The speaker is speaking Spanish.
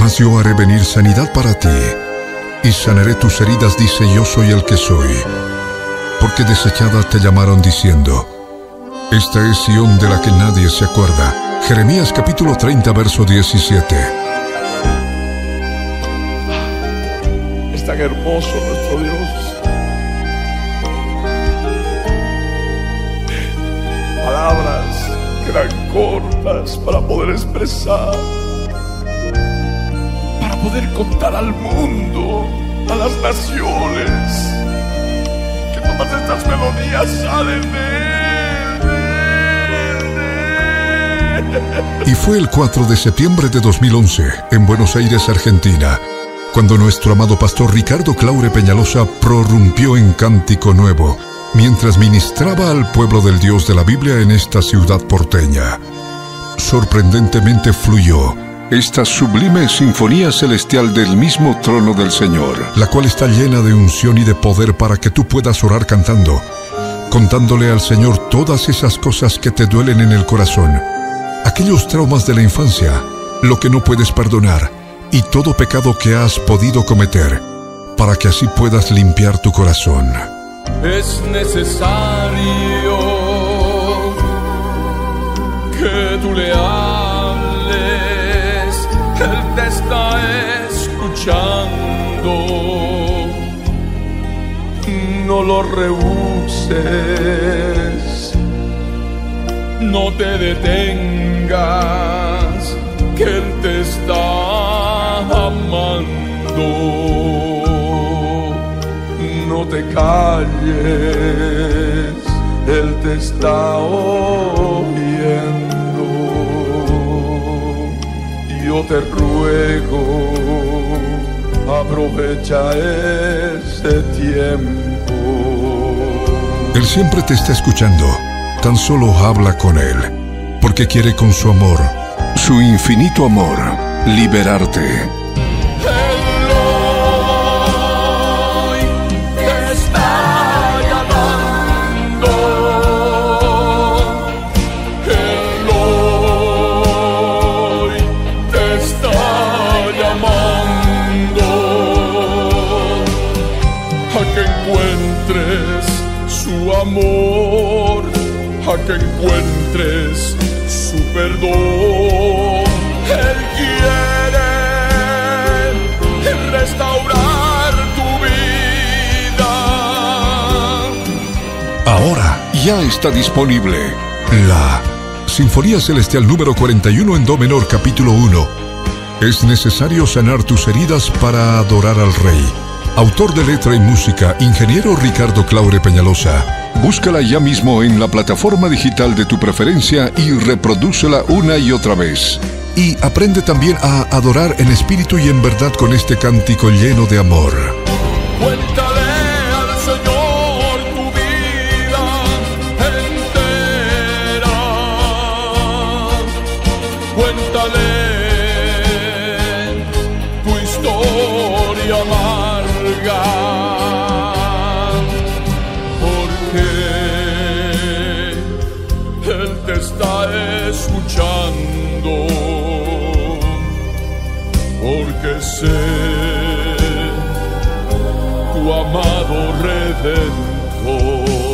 Mas yo haré venir sanidad para ti, y sanaré tus heridas, dice yo soy el que soy. Porque desechada te llamaron diciendo, Esta es Sión de la que nadie se acuerda. Jeremías capítulo 30, verso 17. Es tan hermoso nuestro Dios. Palabras que eran cortas para poder expresar, poder contar al mundo, a las naciones, que todas estas melodías salen de él, de. Y fue el 4 de septiembre de 2011, en Buenos Aires, Argentina, cuando nuestro amado pastor Ricardo Claure Peñalosa prorrumpió en cántico nuevo, mientras ministraba al pueblo del Dios de la Biblia en esta ciudad porteña. Sorprendentemente fluyó esta sublime sinfonía celestial del mismo trono del Señor, la cual está llena de unción y de poder para que tú puedas orar cantando, contándole al Señor todas esas cosas que te duelen en el corazón, aquellos traumas de la infancia, lo que no puedes perdonar y todo pecado que has podido cometer, para que así puedas limpiar tu corazón. Es necesario que tú le Él te está escuchando. No lo rehuses, no te detengas, que Él te está amando no te calles, Él te está oyendo. Te ruego, aprovecha ese tiempo. Él siempre te está escuchando, tan solo habla con Él, porque quiere con su amor, su infinito amor, liberarte. Encuentres su amor, a que encuentres su perdón. Él quiere restaurar tu vida. Ahora ya está disponible la Sinfonía Celestial número 41 en Do menor capítulo 1. Es necesario sanar tus heridas para adorar al Rey. Autor de letra y música, ingeniero Ricardo Claure Peñalosa. Búscala ya mismo en la plataforma digital de tu preferencia y reprodúcela una y otra vez. Y aprende también a adorar en espíritu y en verdad con este cántico lleno de amor. Cuéntale Porque Él te está escuchando. Porque sé tu amado redentor.